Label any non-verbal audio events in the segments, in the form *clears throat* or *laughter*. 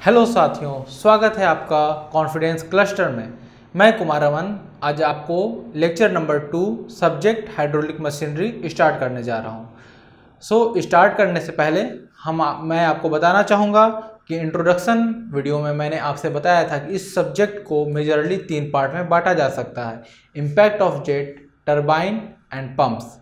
Hello साथियों स्वागत है आपका कॉन्फिडेंस क्लस्टर में। मैं कुमार अमन आज आपको lecture number two subject hydraulic machinery start करने जा रहा हूँ। सो so, स्टार्ट करने से पहले हम मैं आपको बताना चाहूँगा कि इंट्रोडक्शन वीडियो में मैंने आपसे बताया था कि इस सब्जेक्ट को मेजरली तीन पार्ट में बांटा जा सकता है। Impact of jet turbine and pumps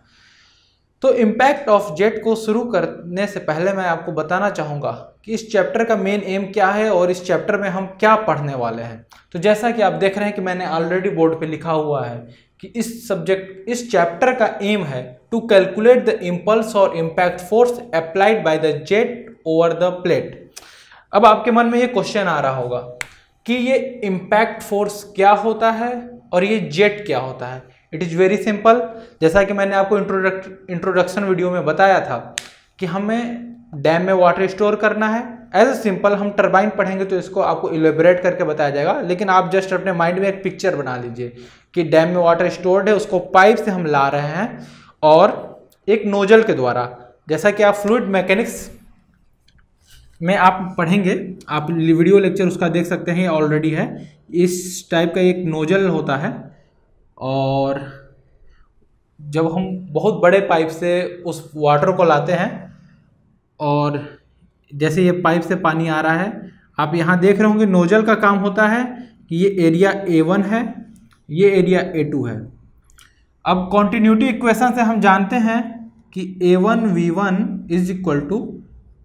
तो इम्पैक्ट ऑफ़ जेट को शुरू करने से पहले मैं आपको बताना चाहूँगा कि इस चैप्टर का मेन एम क्या है और इस चैप्टर में हम क्या पढ़ने वाले हैं। तो जैसा कि आप देख रहे हैं कि मैंने ऑलरेडी बोर्ड पे लिखा हुआ है कि इस सब्जेक्ट इस चैप्टर का एम है टू कैलकुलेट द इम्पल्स और impact force applied by the jet over the plate अब आपके मन में ये क्वेश्चन आ रहा होगा कि ये इम्पैक्ट फोर्स क्या होता है और ये जेट क्या होता है? इट इज़ वेरी सिंपल जैसा कि मैंने आपको इंट्रोडक्ट इंट्रोडक्शन वीडियो में बताया था कि हमें डैम में वाटर स्टोर करना है। एज ए सिंपल हम टर्बाइन पढ़ेंगे तो इसको आपको इलेबरेट करके बताया जाएगा। लेकिन आप जस्ट अपने माइंड में एक पिक्चर बना लीजिए कि डैम में वाटर स्टोर्ड है, उसको पाइप से हम ला रहे हैं और एक नोजल के द्वारा। जैसा कि आप फ्लूड मैकेनिक्स में आप पढ़ेंगे, आप वीडियो लेक्चर उसका देख सकते हैं ऑलरेडी है। इस टाइप का एक नोजल होता है। और जब हम बहुत बड़े पाइप से उस वाटर को लाते हैं, और जैसे ये पाइप से पानी आ रहा है, आप यहाँ देख रहे होंगे नोजल का काम होता है कि ये एरिया ए वन है, ये एरिया ए टू है। अब कॉन्टीन्यूटी इक्वेशन से हम जानते हैं कि A one V one is equal to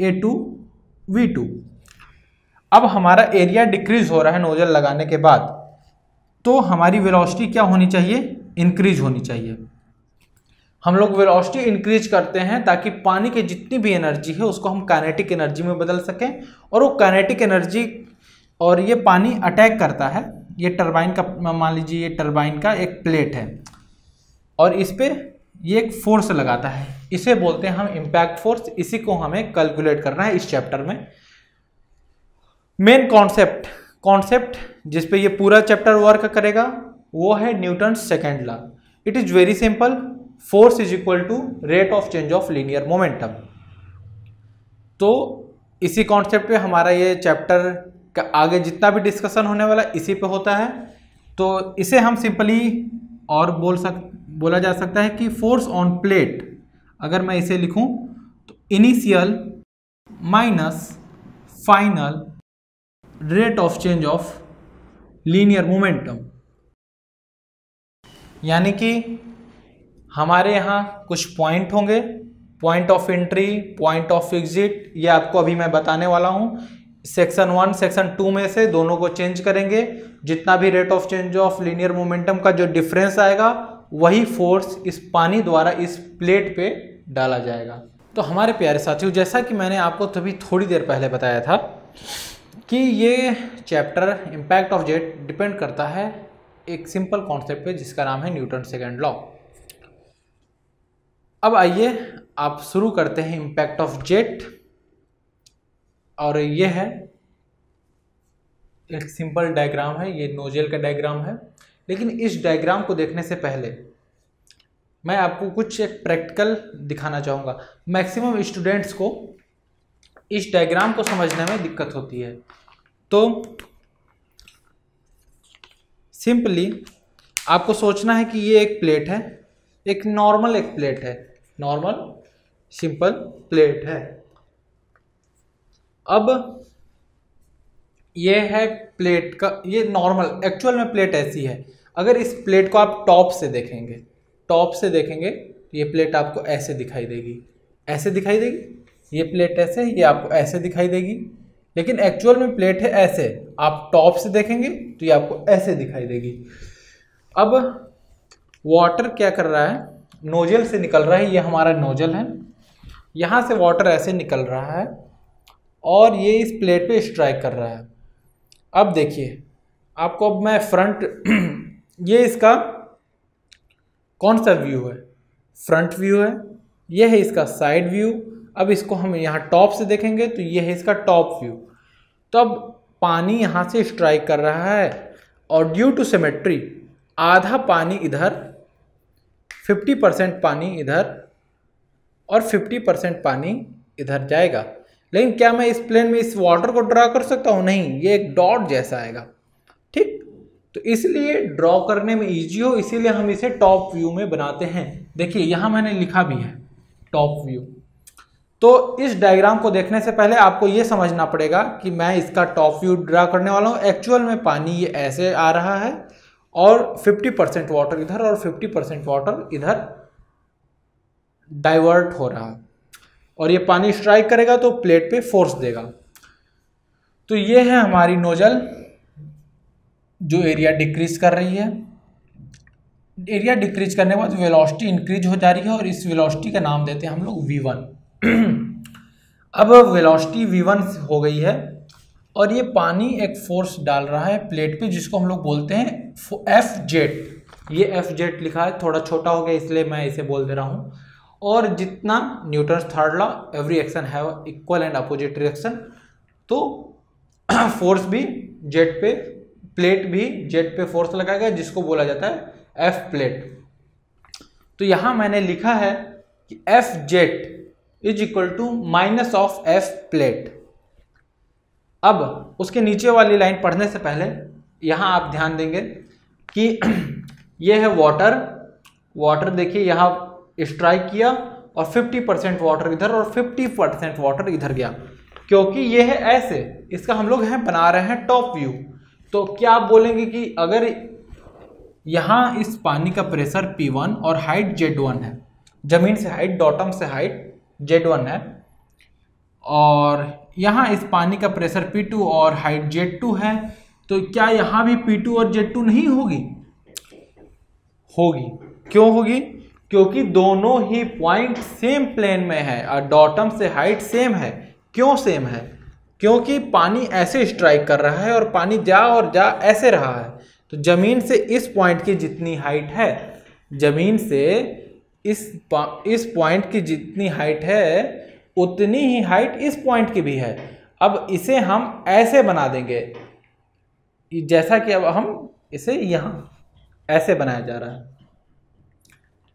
A two V two. अब हमारा एरिया डिक्रीज हो रहा है नोजल लगाने के बाद। तो हमारी वेलोसिटी क्या होनी चाहिए? इंक्रीज होनी चाहिए। हम लोग वेलोसिटी इंक्रीज करते हैं ताकि पानी की जितनी भी एनर्जी है, उसको हम काइनेटिक एनर्जी में बदल सकें और वो काइनेटिक एनर्जी और ये पानी अटैक करता है। ये टरबाइन का, मान लीजिए ये टरबाइन का एक प्लेट है और इस पर ये एक फोर्स लगाता है। इसे बोलते हैं हम इम्पैक्ट फोर्स इसी को हमें कैलकुलेट करना है इस चैप्टर में। मेन कॉन्सेप्ट कॉन्सेप्ट जिस पे ये पूरा चैप्टर वर्क करेगा, वो है Newton second law it is very simple force is equal to rate of change of linear momentum तो इसी कॉन्सेप्ट पे हमारा ये चैप्टर का आगे जितना भी डिस्कशन होने वाला, इसी पे होता है. तो इसे हम सिंपली और बोल सक, बोला जा सकता है कि फोर्स ऑन प्लेट अगर मैं इसे लिखूं तो initial minus final rate of change of linear momentum यानी कि हमारे यहाँ कुछ पॉइंट होंगे point of entry point of exit ये आपको अभी मैं बताने वाला हूँ। सेक्शन वन सेक्शन टू में से दोनों को चेंज करेंगे। जितना भी rate of change of linear momentum का जो डिफरेंस आएगा, वही फोर्स इस पानी द्वारा इस प्लेट पे डाला जाएगा। तो हमारे प्यारे साथियों, जैसा कि मैंने आपको तभी थोड़ी देर पहले बताया था कि ये chapter impact of jet depend करता है एक सिंपल कॉन्सेप्ट पे जिसका नाम है न्यूटन सेकेंड लॉ अब आइए आप शुरू करते हैं इम्पैक्ट ऑफ़ जेट और ये है, एक सिंपल डायग्राम है, ये नोजेल का डायग्राम है. लेकिन इस डायग्राम को देखने से पहले मैं आपको कुछ एक प्रैक्टिकल दिखाना चाहूँगा. मैक्सिमम स्टूडेंट्स को इस डायग्राम को समझने में दिक्कत होती है। तो सिंपली आपको सोचना है कि ये एक प्लेट है, एक नॉर्मल एक प्लेट है, नॉर्मल, सिंपल प्लेट है। अब ये है प्लेट का, ये नॉर्मल, एक्चुअल में प्लेट ऐसी है। अगर इस प्लेट को आप टॉप से देखेंगे, टॉप से देखेंगे, ये प्लेट आपको ऐसे दिखाई देगी, ऐसे दिखाई देगी। ये प्लेट ऐसे, ये आपको ऐसे दिखाई देगी। लेकिन एक्चुअल में प्लेट है ऐसे। आप टॉप से देखेंगे तो ये आपको ऐसे दिखाई देगी। अब वाटर क्या कर रहा है? नोजल से निकल रहा है। ये हमारा नोजल है। यहाँ से वाटर ऐसे निकल रहा है। और ये इस प्लेट पे स्ट्राइक कर रहा है। अब देखिए, आपको अब मैं फ्रंट *clears throat* ये इसका कौन सा व्यू है? फ्रंट व्यू है। ये है इसका साइड व्यू अब इसको हम यहाँ टॉप से देखेंगे तो ये है इसका टॉप व्यू। तो अब पानी यहाँ से स्ट्राइक कर रहा है और ड्यू टू सिमेट्री आधा पानी इधर 50 परसेंट पानी इधर और 50 परसेंट पानी इधर जाएगा। लेकिन क्या मैं इस प्लेन में इस वाटर को ड्रा कर सकता हूँ? नहीं, ये एक डॉट जैसा आएगा। ठीक? तो इसलिए ड्रॉ करने में इजी हो, इसीलिए हम इसे टॉप व्यू में बनाते हैं। देखिए, यहाँ मैंने लिखा भी है टॉप व्यू तो इस डायग्राम को देखने से पहले आपको ये समझना पड़ेगा कि मैं इसका टॉप व्यू ड्रा करने वाला हूँ। एक्चुअल में पानी ये ऐसे आ रहा है और 50 परसेंट वाटर इधर और 50 परसेंट वाटर इधर डाइवर्ट हो रहा है। और ये पानी स्ट्राइक करेगा तो प्लेट पे फोर्स देगा। तो ये है हमारी नोजल जो एरिया डिक्रीज कर रही है। एरिया डिक्रीज करने के बाद वेलोसिटी इंक्रीज हो जा रही है और इस वेलोसिटी का नाम देते हैं हम लोग वी वन *clears throat* अब वेलोसिटी वी वन हो गई है और ये पानी एक फोर्स डाल रहा है प्लेट पे, जिसको हम लोग बोलते हैं एफ़ जेट ये एफ़ जेट लिखा है, थोड़ा छोटा हो गया, इसलिए मैं इसे बोल दे रहा हूँ। और जितना Newton third law every action have equal and opposite reaction तो *clears throat* फोर्स भी जेट पे प्लेट भी जेट पे फोर्स लगाएगा जिसको बोला जाता है एफ़ प्लेट तो यहाँ मैंने लिखा है कि F jet is equal to minus of F plate अब उसके नीचे वाली लाइन पढ़ने से पहले यहाँ आप ध्यान देंगे कि *clears throat* ये है वाटर वाटर देखिए यहाँ स्ट्राइक किया और 50 परसेंट वाटर इधर और 50 परसेंट वाटर इधर गया। क्योंकि ये है ऐसे, इसका हम लोग हैं, बना रहे हैं टॉप व्यू तो क्या आप बोलेंगे कि अगर यहाँ इस पानी का प्रेशर P1 और हाइट Z1 है, ज़मीन से हाइट डॉटम से हाइट Z1 है। और यहाँ इस पानी का प्रेशर पी टू और हाइट जेड टू है। तो क्या यहाँ भी पी टू और जेड टू नहीं होगी? होगी। क्यों होगी? क्योंकि दोनों ही पॉइंट सेम प्लेन में है और डॉटम से हाइट सेम है। क्यों सेम है? क्योंकि पानी ऐसे स्ट्राइक कर रहा है और पानी जा और जा ऐसे रहा है। तो ज़मीन से इस पॉइंट की जितनी हाइट है, ज़मीन से इस इस पॉइंट की जितनी हाइट है, उतनी ही हाइट इस पॉइंट की भी है। अब इसे हम ऐसे बना देंगे। जैसा कि अब हम इसे यहाँ ऐसे बनाया जा रहा है।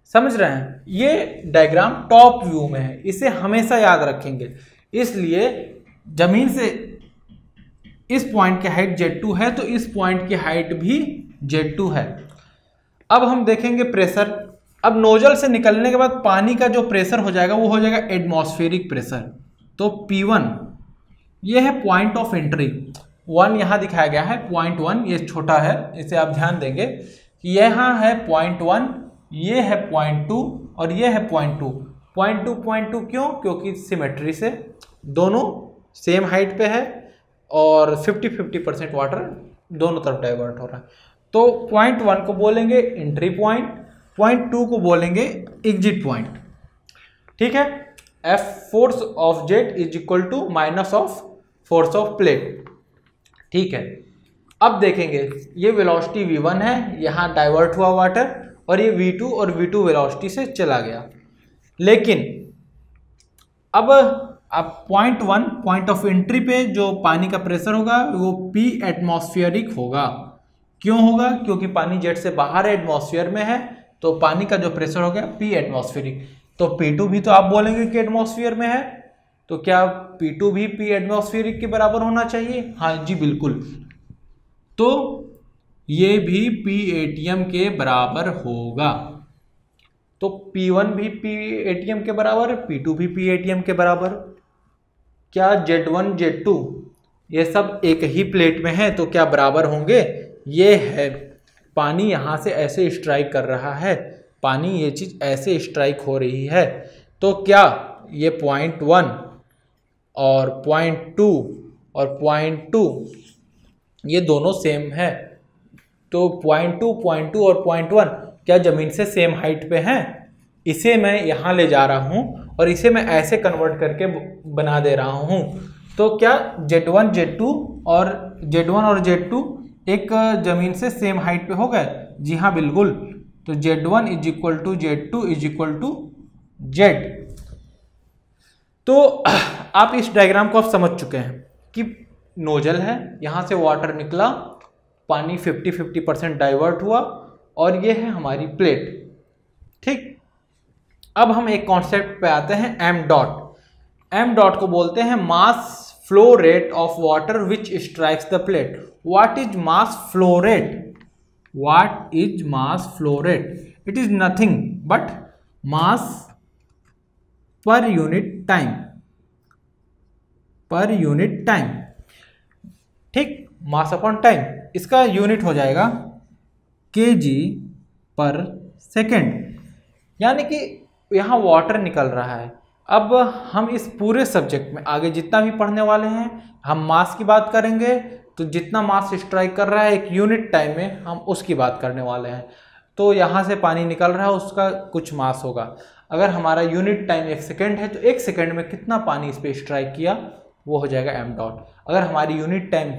समझ रहे हैं? ये डायग्राम टॉप व्यू में है। इसे हमेशा याद रखेंगे। इसलिए ज़मीन से इस पॉइंट की हाइट Z2 है तो इस पॉइंट की हाइट भी Z2 है। अब हम देखेंगे प्रेशर अब नोजल से निकलने के बाद पानी का जो प्रेशर हो जाएगा, वो हो जाएगा एटमॉस्फेरिक प्रेशर तो P1 ये है पॉइंट ऑफ़ एंट्री वन यहाँ दिखाया गया है पॉइंट वन ये छोटा है, इसे आप ध्यान देंगे कि यहाँ है पॉइंट वन ये है पॉइंट टू और ये है point two point two point two क्यों? क्योंकि सिमेट्री से दोनों सेम हाइट पे है और 50 50 परसेंट वाटर दोनों तरफ़ डाइवर्ट हो रहा है. तो पॉइंट वन को बोलेंगे एंट्री पॉइंट पॉइंट टू को बोलेंगे एग्जिट पॉइंट। ठीक है? F force of jet is equal to minus of force of plate ठीक है? अब देखेंगे, ये वेलोसिटी v1 है, यहाँ डाइवर्ट हुआ वाटर और ये v2 और v2 वेलोसिटी से चला गया। लेकिन, अब अब point one point of entry पे जो पानी का प्रेशर होगा, वो पी एटमॉस्फेरिक होगा। क्यों होगा? क्योंकि पानी जेट से बाहर एटमॉस्फेयर में है तो पानी का जो प्रेशर हो गया पी एटमॉस्फेरिक तो पी टू भी तो आप बोलेंगे कि एटमॉस्फेयर में है तो क्या पी टू भी पी एटमॉस्फेरिक के बराबर होना चाहिए? हाँ जी, बिल्कुल। तो ये भी पी एटीएम के बराबर होगा। तो P1 भी पी एटीएम के बराबर P2 भी पी एटीएम के बराबर। क्या Z1 Z2 ये सब एक ही प्लेट में है तो क्या बराबर होंगे? ये है पानी यहाँ से ऐसे स्ट्राइक कर रहा है, पानी ये चीज़ ऐसे स्ट्राइक हो रही है। तो क्या ये पॉइंट वन और पॉइंट टू और पॉइंट टू ये दोनों सेम है? तो पॉइंट टू पॉइंट टू और पॉइंट वन क्या ज़मीन से सेम हाइट पे हैं? इसे मैं यहाँ ले जा रहा हूँ और इसे मैं ऐसे कन्वर्ट करके बना दे रहा हूँ। तो क्या जेड वन जेड टू और जेड वन और जेड टू एक ज़मीन से सेम हाइट पे हो गए। जी हाँ बिल्कुल। तो Z one is equal to Z two is equal to Z तो *clears throat* आप इस डायग्राम को आप समझ चुके हैं कि नोजल है। यहाँ से वाटर निकला, पानी 50-50 परसेंट डाइवर्ट हुआ और ये है हमारी प्लेट ठीक? अब हम एक कॉन्सेप्ट पे आते हैं एम डॉट एम डॉट को बोलते हैं mass flow rate of water which strikes the plate what is mass flow rate what is mass flow rate it is nothing but mass per unit time per unit time ठीक mass upon time इसका unit हो जाएगा के जी पर second यानी कि यहाँ water निकल रहा है। अब हम इस पूरे सब्जेक्ट में आगे जितना भी पढ़ने वाले हैं, हम मास की बात करेंगे तो जितना मास स्ट्राइक कर रहा है एक यूनिट टाइम में, हम उसकी बात करने वाले हैं। तो यहाँ से पानी निकल रहा है, उसका कुछ मास होगा। अगर हमारा यूनिट टाइम एक सेकेंड है तो एक सेकेंड में कितना पानी इस पर स्ट्राइक किया, वो हो जाएगा एम डॉट अगर हमारी यूनिट टाइम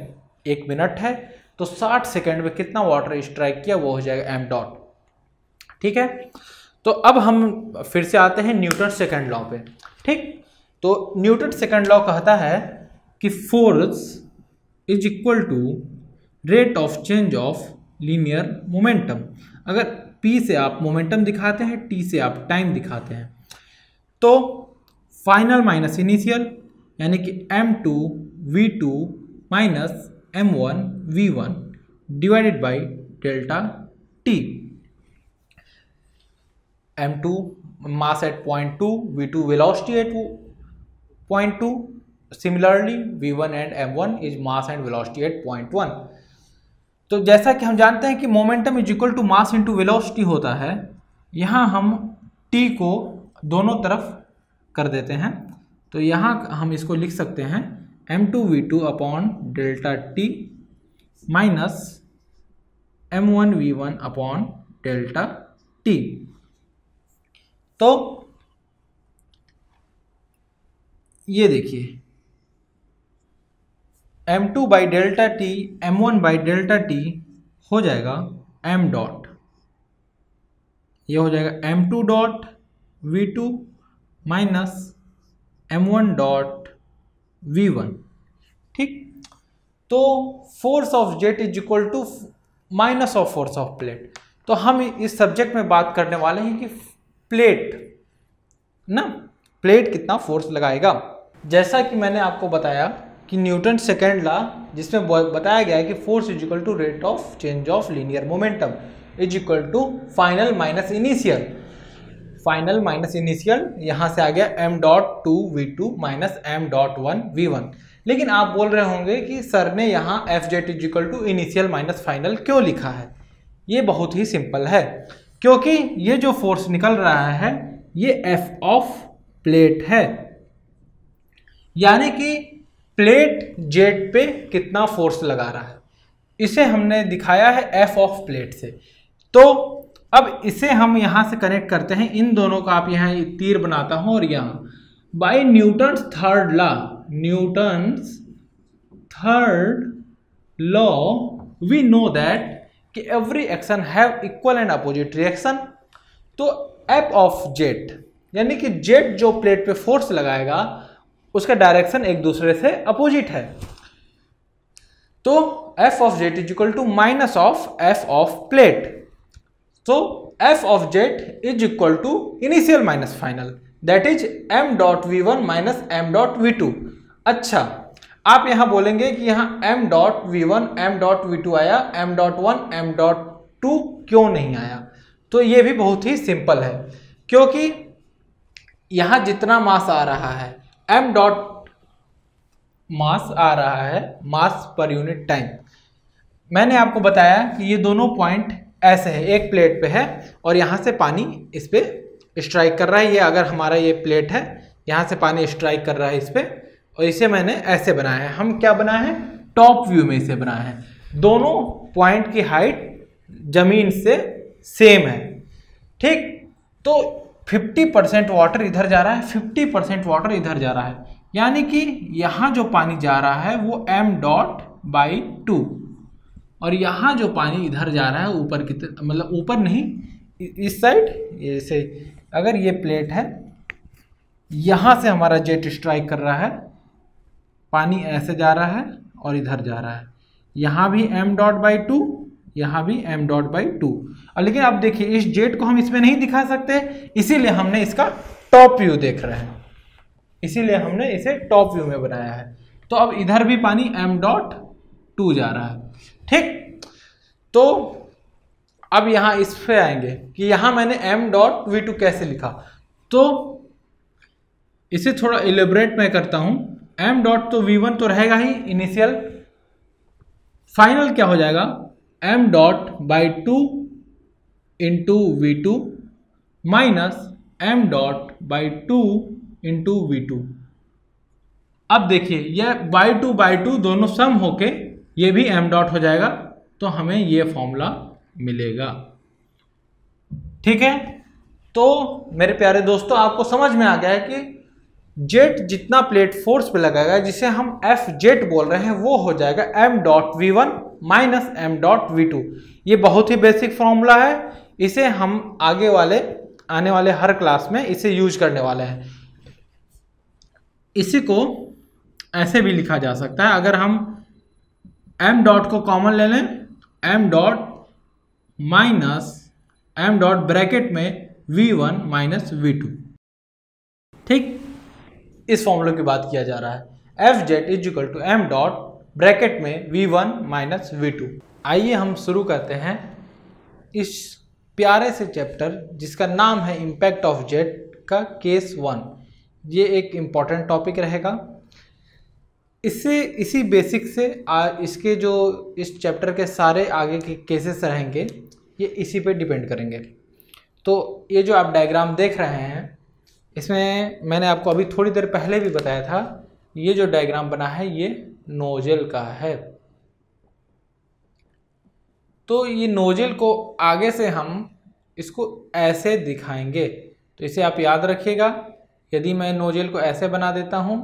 एक मिनट है तो 60 सेकेंड में कितना वाटर स्ट्राइक किया, वो हो जाएगा एम डॉट ठीक है? तो अब हम फिर से आते हैं न्यूटन सेकेंड लॉ पे। ठीक? तो न्यूटन सेकेंड लॉ कहता है कि force is equal to rate of change of linear momentum अगर P से आप मोमेंटम दिखाते हैं, T से आप टाइम दिखाते हैं। तो फाइनल माइनस इनिशियल यानी कि M two V two minus M one V one divided by delta T M two mass at point two V two velocity at point two similarly V one and M one is mass and velocity at point one तो जैसा कि हम जानते हैं कि momentum is equal to mass into velocity होता है, यहाँ हम टी को दोनों तरफ़ कर देते हैं। तो यहाँ हम इसको लिख सकते हैं M two V two upon delta T minus M one V one upon delta T तो ये देखिए M two by delta T M one by delta T हो जाएगा एम डॉट ये हो जाएगा M two dot V two minus M one dot V one ठीक? तो force of jet is equal to minus of force of plate तो हम इस सब्जेक्ट में बात करने वाले हैं कि प्लेट, ना? प्लेट कितना फोर्स लगाएगा? जैसा कि मैंने आपको बताया कि न्यूटन सेकेंड ला, जिसमें बताया गया है कि force is equal to rate of change of linear momentum, is equal to final minus initial. Final minus initial, यहाँ से आ गया M dot two V two minus M dot one V one. लेकिन आप बोल रहे होंगे कि सर ने यहाँ F jet is equal to initial minus final क्यों लिखा है? ये बहुत ही सिंपल है। क्योंकि ये जो फोर्स निकल रहा है, ये एफ़ ऑफ़ प्लेट है। यानी कि प्लेट जेट पे कितना फोर्स लगा रहा है। इसे हमने दिखाया है एफ़ ऑफ़ प्लेट से। तो अब इसे हम यहाँ से कनेक्ट करते हैं। इन दोनों का आप यहाँ तीर बनाता हूँ और यहाँ। By Newton third law Newton third law we know that कि every action have equal and opposite reaction तो एप ऑफ़ जेट यानी कि जेट जो प्लेट पे फोर्स लगाएगा, उसका डायरेक्शन एक दूसरे से अपोजिट है। तो F of jet is equal to minus of F of plate तो F of jet is equal to initial minus final that is M dot V one minus M dot V two अच्छा। आप यहाँ बोलेंगे कि यहाँ m dot V one M dot V two आया, m dot one M dot two क्यों नहीं आया? तो ये भी बहुत ही सिंपल है, क्योंकि यहाँ जितना मास आ रहा है, m डॉट मास आ रहा है मास पर यूनिट टाइम मैंने आपको बताया कि ये दोनों पॉइंट ऐसे है, एक प्लेट पे है और यहाँ से पानी इस पर स्ट्राइक कर रहा है। ये अगर हमारा ये प्लेट है, यहाँ से पानी स्ट्राइक कर रहा है इस पर और इसे मैंने ऐसे बनाया है। हम क्या बनाए हैं? टॉप व्यू में इसे बनाए हैं। दोनों पॉइंट की हाइट ज़मीन से सेम है। ठीक? तो 50 परसेंट वाटर इधर जा रहा है 50 परसेंट वाटर इधर जा रहा है। यानी कि यहाँ जो पानी जा रहा है, वो m डॉट बाई टू और यहाँ जो पानी इधर जा रहा है, ऊपर की मतलब ऊपर नहीं इस साइड ऐसे अगर ये प्लेट है, यहाँ से हमारा जेट स्ट्राइक कर रहा है पानी ऐसे जा रहा है और इधर जा रहा है। यहाँ भी एम डॉट बाई टू यहाँ भी एम डॉट बाई टू और लेकिन आप देखिए, इस जेट को हम इसमें नहीं दिखा सकते, इसीलिए हमने इसका टॉप व्यू देख रहे हैं। इसीलिए हमने इसे टॉप व्यू में बनाया है। तो अब इधर भी पानी एम डॉट टू जा रहा है। ठीक? तो अब यहाँ इस पे आएँगे कि यहाँ मैंने एम डॉट वी टू कैसे लिखा। तो इसे थोड़ा इलेबरेट मैं करता हूँ। एम डॉट तो वी वन तो रहेगा ही इनिशियल फाइनल क्या हो जाएगा? M dot by two into V two minus M dot by two into V two अब देखिए, यह बाई टू बाई टू दोनों सम होके ये भी एम डॉट हो जाएगा तो हमें ये फॉर्मूला मिलेगा। ठीक है? तो मेरे प्यारे दोस्तों, आपको समझ में आ गया है कि जेट जितना प्लेट फोर्स पे लगाएगा, जिसे हम एफ़ जेट बोल रहे हैं, वो हो जाएगा M dot V one minus M dot V two ये बहुत ही बेसिक फॉर्मूला है। इसे हम आगे वाले, आने वाले हर क्लास में इसे यूज़ करने वाले हैं। इसी को ऐसे भी लिखा जा सकता है। अगर हम एम डॉट को कॉमन ले लें M dot minus M dot bracket में V one minus V two ठीक? इस फॉर्मूले की बात किया जा रहा है। F jet is equal to M dot bracket में V one minus V two आइए हम शुरू करते हैं इस प्यारे से चैप्टर जिसका नाम है इम्पैक्ट ऑफ़ जेट का केस वन ये एक इंपॉर्टेंट टॉपिक रहेगा। इससे इसी बेसिक से आ, इसके जो इस चैप्टर के सारे आगे के केसेस रहेंगे ये इसी पे डिपेंड करेंगे। तो ये जो आप डायग्राम देख रहे हैं इसमें मैंने आपको अभी थोड़ी देर पहले भी बताया था, ये जो डायग्राम बना है, ये नोजल का है। तो ये नोजल को आगे से हम इसको ऐसे दिखाएँगे। तो इसे आप याद रखिएगा, यदि मैं नोजल को ऐसे बना देता हूँ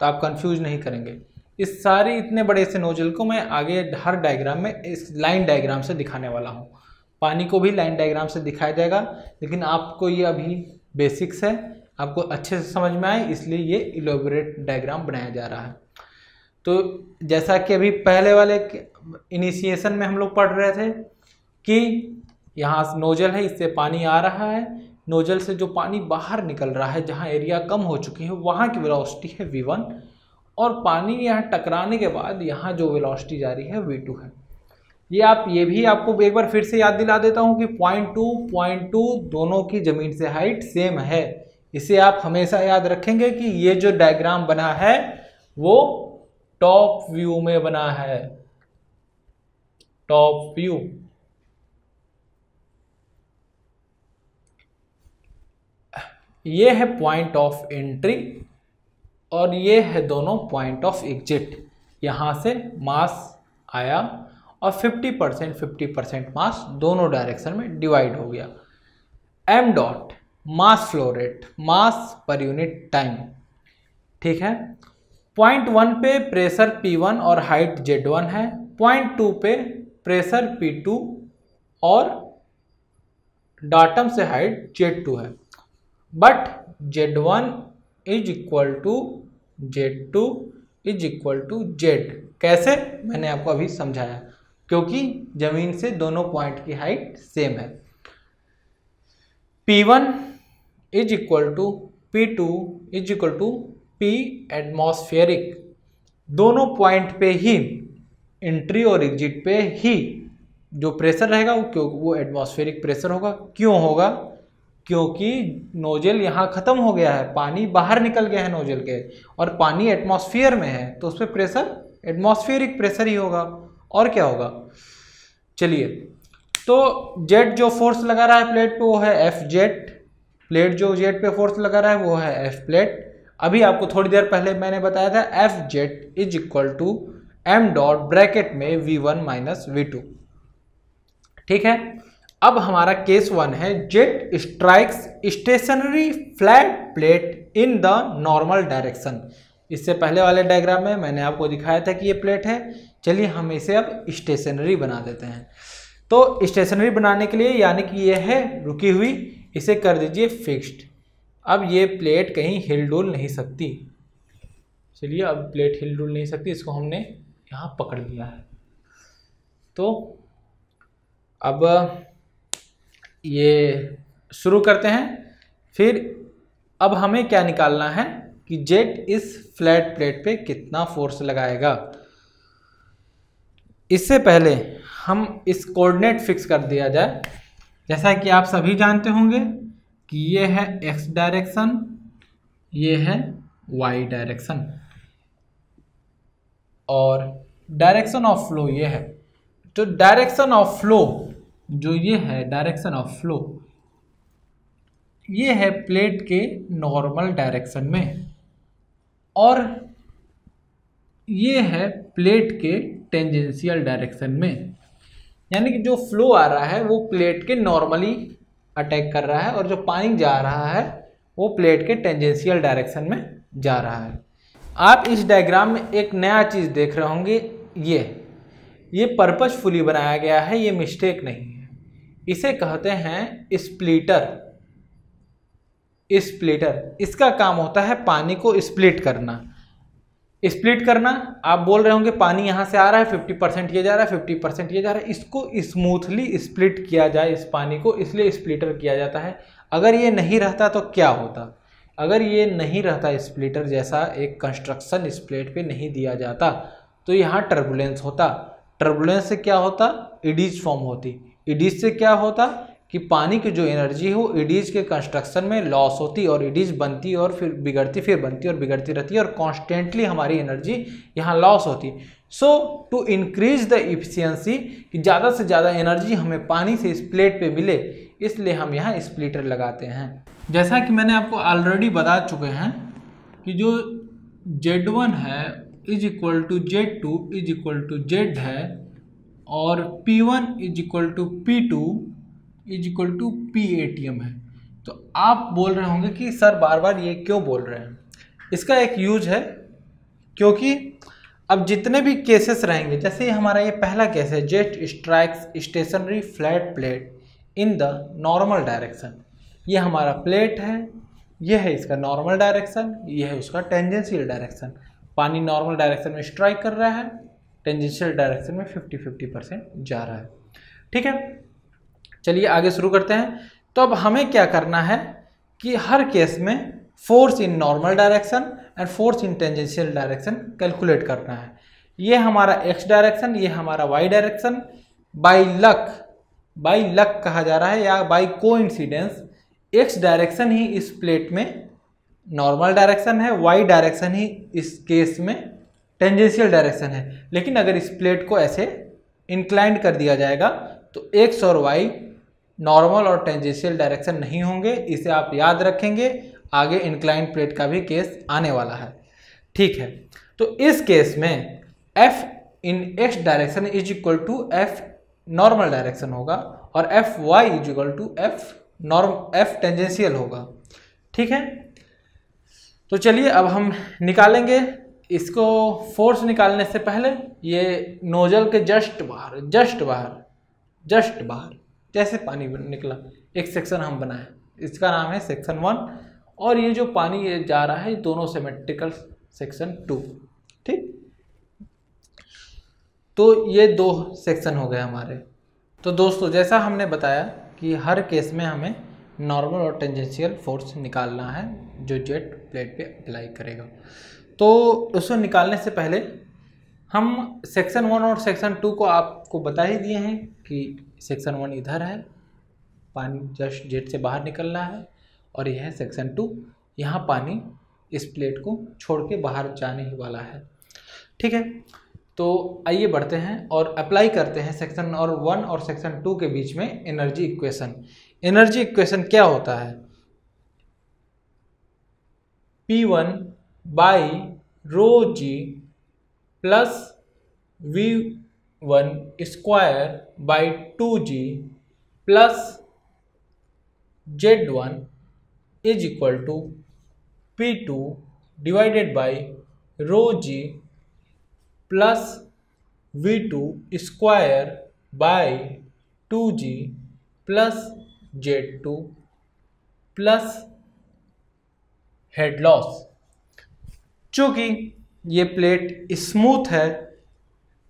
तो आप कंफ्यूज नहीं करेंगे। इस सारे, इतने बड़े से नोजल को मैं आगे हर डायग्राम में इस लाइन डायग्राम से दिखाने वाला हूँ। पानी को भी लाइन डायग्राम से दिखाया जाएगा, लेकिन आपको ये अभी बेसिक्स है। आपको अच्छे से समझ में आए, इसलिए ये इलोबरेट डायग्राम बनाया जा रहा है। तो जैसा कि अभी पहले वाले इनिशिएशन में हम लोग पढ़ रहे थे कि यहाँ नोजल है, इससे पानी आ रहा है। नोजल से जो पानी बाहर निकल रहा है, जहाँ एरिया कम हो चुकी है, वहाँ की वेलोसिटी है वी वन और पानी यहाँ टकराने के बाद यहाँ जो वेलोसिटी जा रही है वी टू है। ये आप, ये भी आपको एक बार फिर से याद दिला देता हूँ कि पॉइंट टू पॉइंट टू दोनों की ज़मीन से हाइट सेम है। इसे आप हमेशा याद रखेंगे कि ये जो डायग्राम बना है, वो टॉप व्यू में बना है। टॉप व्यू ये है पॉइंट ऑफ़ एंट्री और ये है दोनों पॉइंट ऑफ़ एग्जिट यहाँ से मास आया और 50 परसेंट फिफ्टी परसेंट मास दोनों डायरेक्शन में डिवाइड हो गया। M dot mass flow rate, mass per unit time. ठीक है? पॉइंट वन पे प्रेशर पी वन और हाइट जेड वन है। पॉइंट टू पे प्रेशर पी टू और डाटम से हाइट जेड टू है। But Z one is equal to Z two is equal to Z. कैसे? मैंने आपको अभी समझाया। क्योंकि ज़मीन से दोनों पॉइंट की हाइट सेम है। P1 is equal to P two is equal to P atmospheric दोनों पॉइंट पे ही एंट्री और एग्जिट पे ही जो प्रेशर रहेगा वो क्यों, वो एटमॉस्फेरिक प्रेशर होगा। क्यों होगा? क्योंकि नोजल यहाँ ख़त्म हो गया है, पानी बाहर निकल गया है नोजल के और पानी एटमॉस्फेयर में है तो उस पर प्रेशर एटमॉस्फेरिक प्रेशर ही होगा। और क्या होगा? चलिए तो जेट जो फोर्स लगा रहा है प्लेट पे, वो है एफ़ जेट प्लेट जो जेट पे फोर्स लगा रहा है, वो है एफ़ प्लेट अभी आपको थोड़ी देर पहले मैंने बताया था F jet is equal to M dot bracket में V one minus V two ठीक है? अब हमारा केस वन है jet strikes stationary flat plate in the normal direction इससे पहले वाले डायग्राम में मैंने आपको दिखाया था कि ये प्लेट है। चलिए हम इसे अब स्टेशनरी बना देते हैं। तो स्टेशनरी बनाने के लिए यानी कि ये है, रुकी हुई, इसे कर दीजिए फिक्स्ड अब ये प्लेट कहीं हिल डुल नहीं सकती। चलिए, अब प्लेट हिल डुल नहीं सकती, इसको हमने यहाँ पकड़ लिया है। तो अब ये शुरू करते हैं। फिर अब हमें क्या निकालना है कि जेट इस फ्लैट प्लेट पे कितना फोर्स लगाएगा? इससे पहले हम इस कोऑर्डिनेट फिक्स कर दिया जाए। जैसा कि आप सभी जानते होंगे कि ये है एक्स डायरेक्शन ये है वाई डायरेक्शन और डायरेक्शन ऑफ़ फ्लो ये है। तो डायरेक्शन ऑफ़ फ्लो जो ये है डायरेक्शन ऑफ़ फ्लो ये है प्लेट के नॉर्मल डायरेक्शन में। और ये है प्लेट के टेंजेंशियल डायरेक्शन में। यानी कि जो फ्लो आ रहा है, वो प्लेट के नॉर्मली अटैक कर रहा है और जो पानी जा रहा है, वो प्लेट के टेंजेंशियल डायरेक्शन में जा रहा है। आप इस डायग्राम में एक नया चीज़ देख रहे होंगे, ये। ये पर्पजफुली बनाया गया है, ये मिस्टेक नहीं है। इसे कहते हैं स्प्लिटर स्प्लिटर इसका काम होता है पानी को स्प्लिट करना। स्प्लिट करना, आप बोल रहे होंगे पानी यहाँ से आ रहा है फिफ्टी परसेंट ये जा रहा है फिफ्टी परसेंट ये जा रहा है। इसको स्मूथली स्प्लिट किया जाए, इस पानी को, इसलिए स्प्लिटर किया जाता है। अगर ये नहीं रहता तो क्या होता? अगर ये नहीं रहता स्प्लिटर जैसा एक कंस्ट्रक्शन स्प्लेट प्लेट पे नहीं दिया जाता तो यहाँ टर्बुलेंस होता। टर्बुलेंस से क्या होता? इडीज फॉर्म होती। इडीज से क्या होता? कि पानी की जो एनर्जी है वो इडीज के कंस्ट्रक्शन में लॉस होती और इडीज बनती और फिर बिगड़ती, फिर बनती और बिगड़ती रहती है और कॉन्स्टेंटली हमारी एनर्जी यहाँ लॉस होती so to increase the efficiency कि ज़्यादा से ज़्यादा एनर्जी हमें पानी से इस प्लेट पे मिले, इसलिए हम यहाँ स्प्लिटर लगाते हैं। जैसा कि मैंने आपको ऑलरेडी बता चुके हैं कि जो जेड वन है is equal to Z two is equal to Z है और P one is equal to P two is equal to P A T M है। तो आप बोल रहे होंगे कि, सर बार बार ये क्यों बोल रहे हैं? इसका एक यूज़ है, क्योंकि अब जितने भी केसेस रहेंगे, जैसे हमारा ये पहला केस है jet strikes stationary flat plate in the normal direction ये हमारा प्लेट है, ये है इसका नॉर्मल डायरेक्शन ये है उसका टेंजेंशियल डायरेक्शन पानी नॉर्मल डायरेक्शन में स्ट्राइक कर रहा है टेंजेंशियल डायरेक्शन में 50 50 परसेंट जा रहा है। ठीक है? चलिए आगे शुरू करते हैं। तो अब हमें क्या करना है कि हर केस में force in normal direction and force in tangential direction calculate करना है। ये हमारा एक्स डायरेक्शन ये हमारा Y direction by luck by luck कहा जा रहा है या बाई को इंसिडेंस एक्स डायरेक्शन ही इस प्लेट में नॉर्मल डायरेक्शन है वाई डायरेक्शन ही इस केस में टेंजेंशियल डायरेक्शन है। लेकिन अगर इस प्लेट को ऐसे इंक्लाइंड कर दिया जाएगा तो एक्स और वाई नॉर्मल और टेंजेंशियल डायरेक्शन नहीं होंगे, इसे आप याद रखेंगे, आगे इंक्लाइंड प्लेट का भी केस आने वाला है। ठीक है तो इस केस में F in X direction is equal to F normal direction होगा और F Y is equal to F norm F tangential होगा। ठीक है तो चलिए अब हम निकालेंगे। इसको फोर्स निकालने से पहले ये नोजल के जस्ट बाहर जस्ट बाहर जस्ट बाहर। जैसे पानी निकला। एक सेक्शन हम बनाए। इसका नाम है सेक्शन वन और ये जो पानी ये जा रहा है दोनों सेमेट्रिकल सेक्शन टू ठीक? तो ये दो सेक्शन हो गए हमारे। तो दोस्तों, जैसा हमने बताया कि हर केस में हमें नॉर्मल और टेंजेंशियल फोर्स निकालना है, जो जेट प्लेट पे अप्लाई करेगा। तो उसको निकालने से पहले हम सेक्शन वन और सेक्शन टू को आपको बता ही दिए हैं। कि सेक्शन वन इधर है, पानी जस्ट जेट से बाहर निकलना है और यह है सेक्शन टू। यहाँ पानी इस प्लेट को छोड़ के बाहर जाने ही वाला है। ठीक है तो आइए बढ़ते हैं और अप्लाई करते हैं सेक्शन और वन और सेक्शन टू के बीच में एनर्जी इक्वेशन। एनर्जी इक्वेशन क्या होता है? P1 one by rho G plus V one square by two G plus Z one is equal to P two divided by rho G plus V two square by two G plus Z two plus चूँकि ये plate smooth है,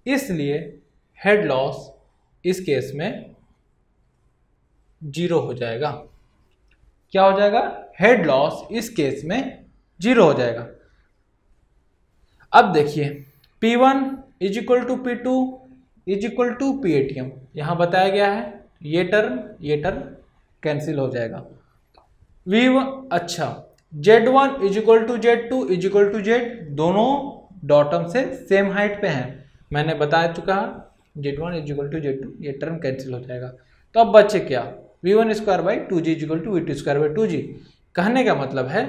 इसलिए head loss इस case में zero हो जाएगा। क्या हो जाएगा? हेड लॉस इस केस में ज़ीरो हो जाएगा। अब देखिए P1 one is equal to P two is equal to P A T M यहाँ बताया गया है, ये टर्म ये टर्म कैंसिल हो जाएगा। वी अच्छा Z one is equal to Z two is equal to Z दोनों डॉटम से सेम हाइट पे हैं। मैंने बता चुका Z one is equal to Z two ये टर्म कैंसिल हो जाएगा। तो अब बच्चे क्या? V one square by two G equal to V two square by two G कहने का मतलब है,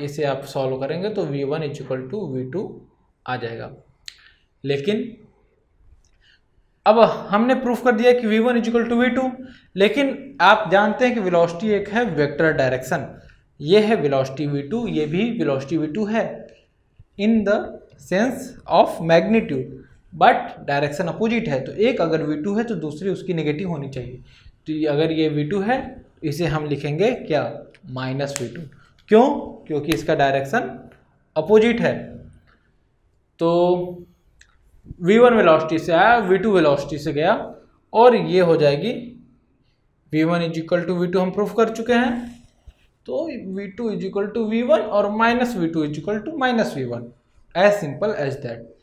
इसे आप सॉल्व करेंगे तो V one equal to V two आ जाएगा। लेकिन अब हमने प्रूफ कर दिया कि v1 one is equal to V two लेकिन आप जानते हैं कि वेलोसिटी एक है वेक्टर डायरेक्शन ये है वेलोसिटी v2 ये भी वेलोसिटी v2 है। In the sense of magnitude but direction opposite है तो एक अगर वी टू है तो दूसरी उसकी नेगेटिव होनी चाहिए। तो अगर ये वी टू है, इसे हम लिखेंगे क्या? माइनस वी टू क्यों? क्योंकि इसका डायरेक्शन अपोजिट है। तो वी वन वेलोसिटी से आया वी टू वेलोसिटी से गया, और ये हो जाएगी V one is equal to V two हम प्रूफ कर चुके हैं। तो V two is equal to V one और minus V two is equal to minus V one as simple as that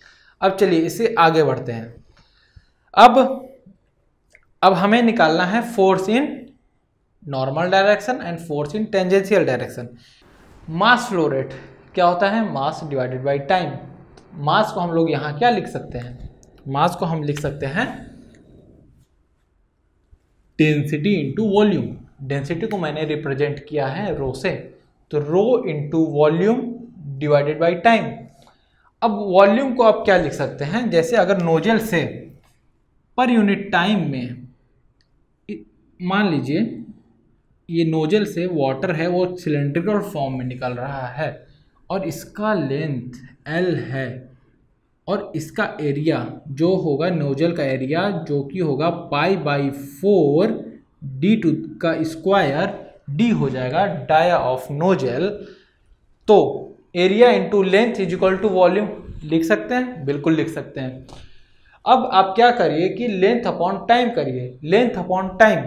अब चलिए इसे आगे बढ़ते हैं। अब अब हमें निकालना है force in normal direction and force in tangential direction mass flow rate क्या होता है? Mass divided by time mass को हम लोग यहाँ क्या लिख सकते हैं? मास को हम लिख सकते हैं डेंसिटी इंटू वॉल्यूम डेंसिटी को मैंने रिप्रेजेंट किया है रो से। तो rho into volume divided by time अब वॉल्यूम को आप क्या लिख सकते हैं? जैसे अगर नोजल से पर यूनिट टाइम में मान लीजिए, ये नोजल से वाटर है, वो सिलेंड्रिकल फॉर्म में निकल रहा है और इसका लेंथ एल है और इसका एरिया जो होगा, नोजल का एरिया जो कि होगा pi by four D two का स्क्वायर डी हो जाएगा डाया ऑफ़ नोजल। तो area into length is equal to volume लिख सकते हैं? बिल्कुल लिख सकते हैं। अब आप क्या करिए कि लेंथ अपॉन टाइम करिए। लेंथ अपॉन टाइम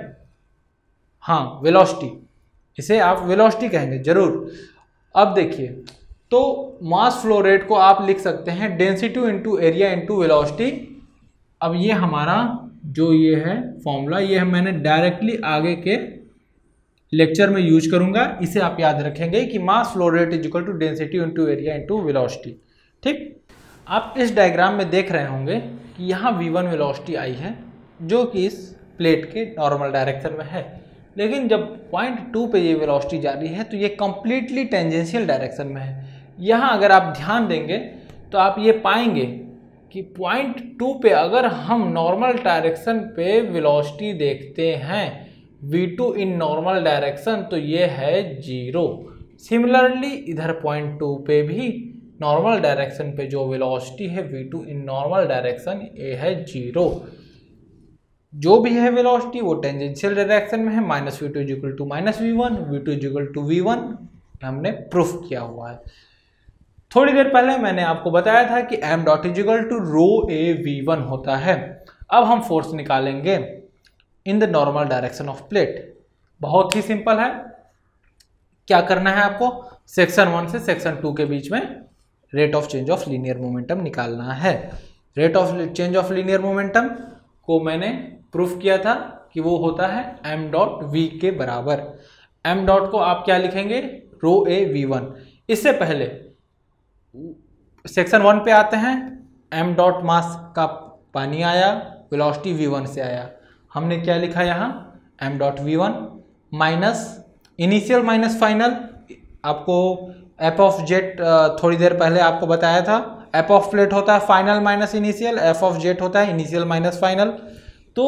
हाँ वेलोसिटी इसे आप वेलोसिटी कहेंगे, ज़रूर। अब देखिए तो मास फ्लो रेट को आप लिख सकते हैं density into area into velocity अब ये हमारा, जो ये है फॉर्मूला ये मैंने डायरेक्टली आगे के लेक्चर में यूज़ करूँगा। इसे आप याद रखेंगे कि mass flow rate is equal to density into area into velocity ठीक? आप इस डायग्राम में देख रहे होंगे कि यहाँ वी वन वेलोसिटी आई है, जो कि इस प्लेट के नॉर्मल डायरेक्शन में है। लेकिन जब पॉइंट टू पे ये वेलोसिटी जा रही है तो ये कम्प्लीटली टेंजेंशियल डायरेक्शन में है। यहाँ अगर आप ध्यान देंगे तो आप ये पाएँगे कि पॉइंट टू पे अगर हम नॉर्मल डायरेक्शन पे वेलोसिटी देखते हैं v2 इन नॉर्मल डायरेक्शन तो ये है ज़ीरो सिमिलरली इधर पॉइंट टू पे भी नॉर्मल डायरेक्शन पे जो वेलोसिटी है v2 इन नॉर्मल डायरेक्शन ये है ज़ीरो जो भी है वेलोसिटी वो टेंजेंशियल डायरेक्शन में है minus V two equal to minus V one V two equal to V one हमने प्रूफ किया हुआ है। थोड़ी देर पहले मैंने आपको बताया था कि M dot equal to rho A V one होता है। अब हम फोर्स निकालेंगे। In the normal direction of plate. बहुत ही सिंपल है। क्या करना है आपको? सेक्शन वन से सेक्शन टू के बीच में rate of change of linear momentum निकालना है। Rate of change of linear momentum को मैंने प्रूफ किया था कि वो होता है एम डॉट वी के बराबर। एम डॉट को आप क्या लिखेंगे? रो ए वी वन इससे पहले सेक्शन वन पे आते हैं। एम डॉट मास का पानी आया वेलोसिटी वी वन से आया। हमने क्या लिखा यहाँ? M dot V one minus initial minus final आपको एफ़ ऑफ़ जेट थोड़ी देर पहले आपको बताया था। एफ़ ऑफ़ प्लेट होता है final minus initial F of jet होता है इनिशियल माइनस फाइनल तो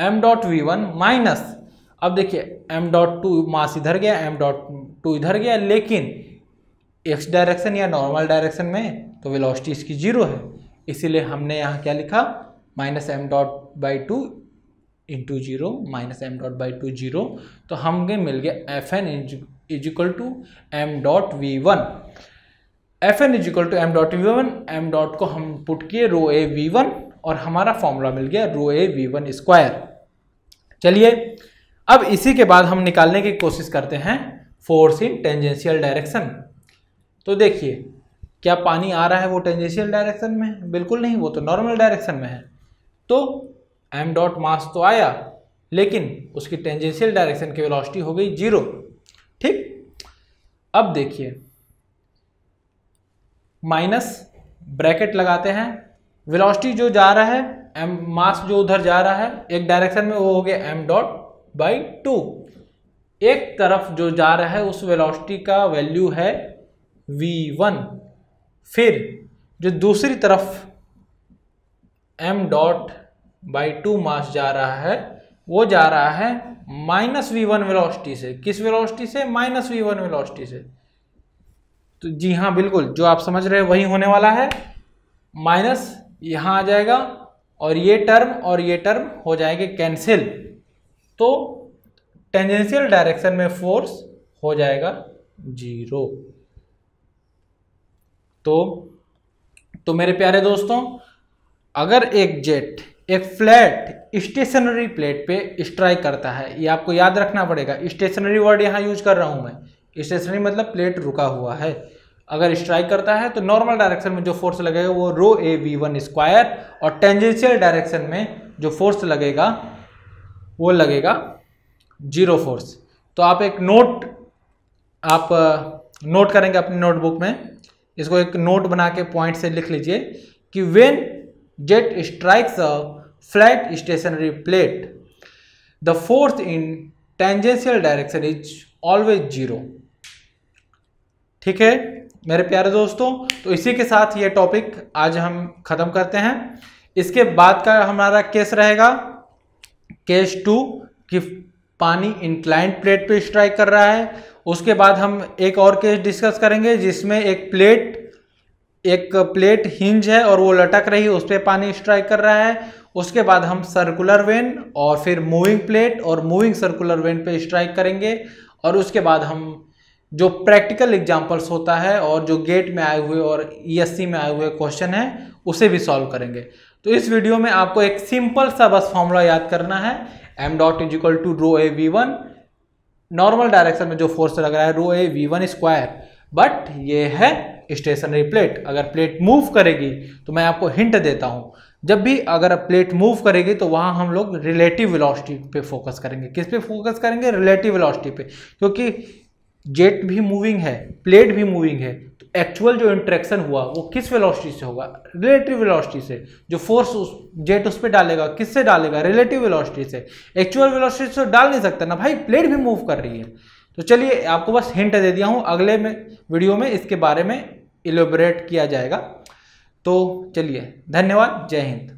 M dot V one minus अब देखिए एम डॉट टू मास इधर गया एम डॉट टू इधर गया, लेकिन एक्स डायरेक्शन या नॉर्मल डायरेक्शन में तो वेलोसिटी इसकी ज़ीरो है। इसीलिए हमने यहाँ क्या लिखा? Minus M dot by two into zero minus M dot by two zero तो हमें मिल गया F N is equal to M dot V one F N is equal to M dot V one M dot को हम put किए रो A V one और हमारा formula मिल गया rho A V one square चलिए, अब इसी के बाद हम निकालने की कोशिश करते हैं फोर्स इन टेंजेंशियल डायरेक्शन तो देखिए, क्या पानी आ रहा है वो टेंजेंशियल डायरेक्शन में? बिल्कुल नहीं, वो तो नॉर्मल डायरेक्शन में है। तो एम डॉट मास तो आया, लेकिन उसकी टेंजेंशियल डायरेक्शन की वेलोसिटी हो गई ज़ीरो ठीक? अब देखिए माइनस ब्रैकेट लगाते हैं। वेलोसिटी जो जा रहा है एम मास जो उधर जा रहा है, एक डायरेक्शन में वो हो गया एम डॉट बाई टू एक तरफ़ जो जा रहा है, उस वेलोसिटी का वैल्यू है v वन फिर जो दूसरी तरफ़ m dot by two mass जा रहा है, वो जा रहा है माइनस वी वन वेलोसिटी से। किस वेलोसिटी से? माइनस वी वन वेलोसिटी से। तो जी हाँ बिल्कुल, जो आप समझ रहे हैं वही होने वाला है। माइनस यहाँ आ जाएगा और ये टर्म और ये टर्म हो जाएँगे कैंसिल। तो टेंजेंशियल डायरेक्शन में फोर्स हो जाएगा ज़ीरो। तो तो मेरे प्यारे दोस्तों, अगर एक जेट एक फ्लैट स्टेशनरी प्लेट पे स्ट्राइक करता है। ये आपको याद रखना पड़ेगा, स्टेशनरी वर्ड यहाँ यूज़ कर रहा हूँ मैं। स्टेशनरी मतलब प्लेट रुका हुआ है। अगर स्ट्राइक करता है तो नॉर्मल डायरेक्शन में जो फोर्स लगेगा वो rho A V one square और टेंजेंशियल डायरेक्शन में जो फोर्स लगेगा, वो लगेगा ज़ीरो फोर्स तो आप एक नोट आप नोट करेंगे अपनी नोटबुक में। इसको एक नोट बना के पॉइंट से लिख लीजिए कि when jet strikes a flat stationary plate the force in tangential direction is always zero ठीक है, मेरे प्यारे दोस्तों तो इसी के साथ ये टॉपिक आज हम ख़त्म करते हैं। इसके बाद का हमारा केस रहेगा। केस टू कि पानी इंक्लाइंट प्लेट पे स्ट्राइक कर रहा है। उसके बाद हम एक और केस डिस्कस करेंगे, जिसमें एक प्लेट एक प्लेट हिंज है और वो लटक रही है, उस पर पानी स्ट्राइक कर रहा है। उसके बाद हम सर्कुलर वेन और फिर मूविंग प्लेट और मूविंग सर्कुलर वेन पे स्ट्राइक करेंगे और उसके बाद हम जो प्रैक्टिकल एग्जाम्पल्स होता है और जो गेट में आए हुए और ईएससी में आए हुए क्वेश्चन हैं, उसे भी सॉल्व करेंगे। तो इस वीडियो में आपको एक सिंपल सा बस फॉर्मूला याद करना है। M dot is equal to rho A V one normal direction में जो फोर्स लग रहा है rho A V one square but ये है स्टेशनरी प्लेट, अगर प्लेट मूव करेगी तो मैं आपको हिंट देता हूँ। जब भी अगर प्लेट मूव करेगी तो वहाँ हम लोग रिलेटिव वेलोसिटी पे फोकस करेंगे। किस पे फोकस करेंगे? रिलेटिव वेलोसिटी पे। क्योंकि जेट भी मूविंग है प्लेट भी मूविंग है तो एक्चुअल जो इंट्रैक्शन हुआ, वो किस वेलोसिटी से होगा? रिलेटिव वेलोसिटी से। जो फोर्स उस जेट उस पर डालेगा, किससे डालेगा? रिलेटिव वेलोसिटी से। एक्चुअल वेलोसिटी से डाल नहीं सकता ना भाई प्लेट भी मूव कर रही है। तो चलिए आपको बस हिंट दे दिया हूँ, अगले में वीडियो में इसके बारे में इलेबोरेट किया जाएगा। तो चलिए, धन्यवाद, जय हिंद।